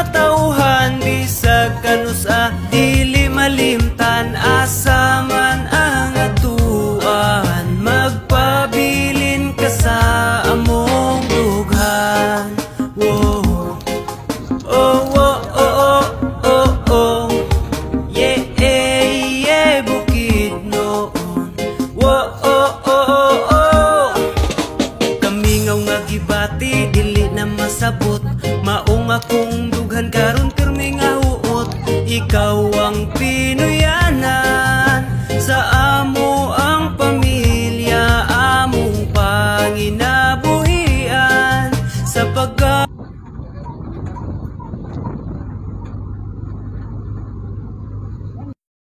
natauhan Bisag kanusa dili malimtan Asa man ang atuan Magpabilin ka sa among dughan. Oh, oh, oh, oh, oh, oh. Yeah, yeah, yeah, bukid noon. Whoa, oh, oh, oh, oh. Kamingaw nga gibati, dili na masabot. Maong akong Saan karon karmi nga huot Ikaw ang Pinoy.